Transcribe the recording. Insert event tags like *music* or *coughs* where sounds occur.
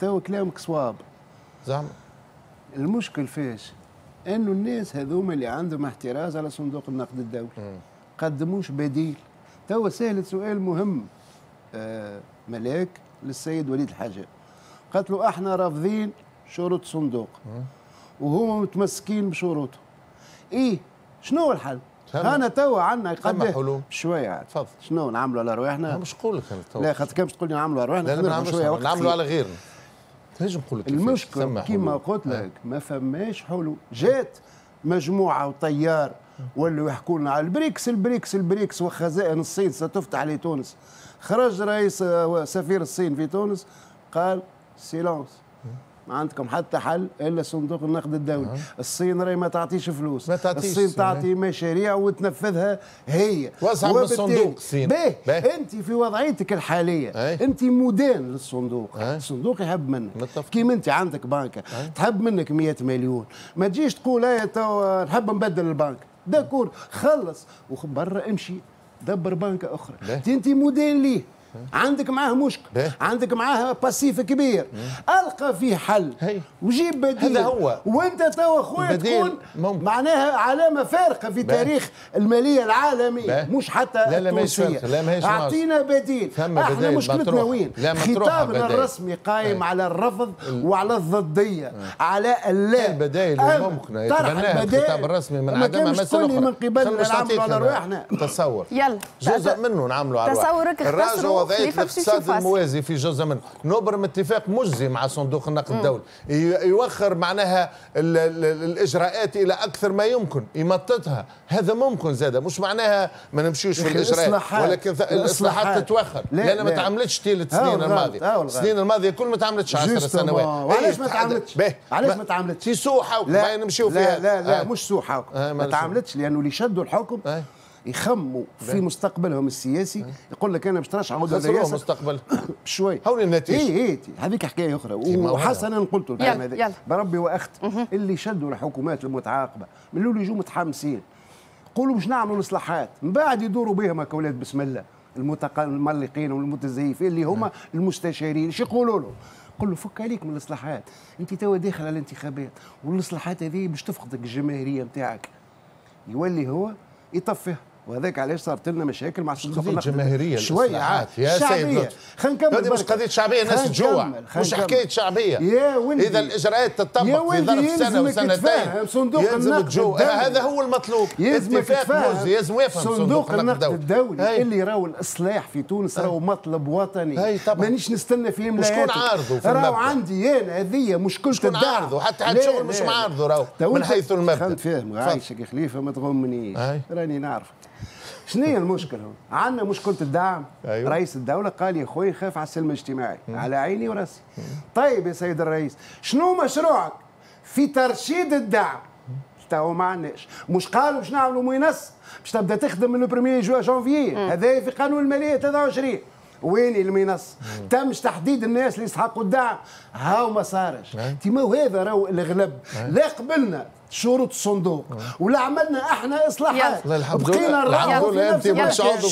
تو كلامك صواب. زعما المشكل فاش إنه الناس هذوما اللي عندهم احتراز على صندوق النقد الدولي. قدموش بديل. تو سالت سؤال مهم. آه ملاك للسيد وليد الحاجة. قالت له أحنا رافضين شروط صندوق. وهما متمسكين بشروطه. إيه شنو هو الحل؟ أنا توا عندنا قد. شوية. تفضل. شنو نعملوا على رواحنا؟ مش نقول لك. لا خاطر كان باش تقول لي نعملوا على رواحنا لا شوية وقت نعملوا. على غيرنا. تنجم كيفاش. المشكل حلول. قلت لك ما فماش حلول جات مجموعة وطيار ولاو يحكوا لنا على البريكس البريكس البريكس وخزائن الصين ستفتح لتونس خرج رئيس آه، سفير الصين في تونس قال silence ما عندكم حتى حل إلا صندوق النقد الدولي. الصين راهي ما تعطيش فلوس. ما تعطيش. الصين تعطي مشاريع وتنفذها هي. وبالتالي- الصندوق الصين. باهي. أنت في وضعيتك الحالية. أي. أنت مدان للصندوق. أي. الصندوق يحب منك. كيما أنت عندك بنكه تحب منك 100 مليون. ما تجيش تقول إيه تو نحب نبدل البنك. d'accord خلص. وبرا امشي. دبر بنكة أخرى. أنت مدان ليه؟ عندك معاه مشكل باهي. عندك معاه passif كبير ألقى فيه حل هي. وجيب بديل هذا هو. وأنت تو خويا تكون ممكن. معناها علامة فارقة في. تاريخ المالية العالمية باهي. مش حتى لا، لا، ماهيش التونسية فارقة. لا،. أعطينا بديل إحنا بدايل مشكلتنا. وين خطابنا. الرسمي قائم أي. على الرفض وعلى الضدية على اللا البدائل طرح يتبناها الخطاب الرسمي من ما عدمها كانش مسألة تقول لي أخرى من قبل نعطيك على رواحنا تصور يلا. جزء منه نعملوا على تصورك اختصروا باش الاقتصاد الموازي في جزء منه نبرم اتفاق مجزي مع صندوق النقد الدولي يوخر معناها ال ال الإجراءات إلى أكثر ما يمكن يمططها هذا ممكن زاده مش معناها ما نمشيوش في الإجراءات الإصلاحات- ولكن الإصلاحات الإصلاحات. تتوخر لا، لأن ما. تعملتش هاو السنين الماضية. السنين الماضية كل ما تعملتش 10 Justement. سنوات وعلاش ما. تعملتش؟ علاش ما- تعملتش؟ في سوء حكم ما نمشيو فيها لا لا لا آه. مش سوء حكم آه، ما. تعملتش لأنه اللي شدوا الحكم آه. يخموا في مستقبلهم السياسي يقول لك أنا باش ترشح عود خسروه الرئاسة. مستقبل. *coughs* شوي. هوني النتيجة. اي اي هذيك حكاية أخرى. وحسنا قلت الكلام يلا، هذا. بربي وأخت اللي شدوا الحكومات المتعاقبة. من الأول يجوا متحمسين. قولوا باش نعملوا اصلاحات من بعد يدوروا بهم هكا ولاد بسم الله. المملقين والمتزيفين اللي هما المستشارين. إيش يقولوا له؟ قل له فك عليك من الإصلاحات. أنت توا داخل على الانتخابات. والإصلاحات هذه باش تفقدك الجماهيرية نتاعك يولي هو يطفيها وهذاك علاش صارت لنا مشاكل مع النقد جماهيرية شوية الإصلاحات. عاد. يا سيد. خلينا نكمل هذه مش بركة. قضية شعبية ناس خلينا تجوع. خلينا مش نكمل. حكاية شعبية يا ولدي إذا الإجراءات يا تطبق في ظرف سنة يلزمك وسنتين صندوق يلزم النقد تجوع الدولي. هذا هو المطلوب اتفاق تفهم موزي يلزم يفهم صندوق النقد الدولي. اللي راهو الإصلاح في تونس راهو مطلب وطني. مانيش نستنى في وشكون ملايات عارضه في راهو؟ عندي أنا هذه مشكلة شكون عارضه؟ حتى حد شغل مش. معارضه راهو من حيث المبدأ. خلت فاهم. عايشك خليفة ما تغمنيش. راني نعرف شنو هي المشكلة؟ هون؟ عندنا مشكلة الدعم. أيوة. رئيس الدولة قال يا خوي خاف على السلم الاجتماعي على عيني وراسي. طيب يا سيد الرئيس شنو مشروعك في ترشيد الدعم؟ تو ما عندناش. مش قالوا باش نعملوا مينس باش تبدأ تخدم من البريمير جو جانفيي. هذا في قانون المالية 23 وين المينص؟ تمش تحديد الناس اللي يستحقوا الدعم. هاو ما صارش. أي. تيما وهذا راهو الغلب. لا قبلنا شروط الصندوق. ولا عملنا إحنا اصلاحات. بقينا الحمد في نفس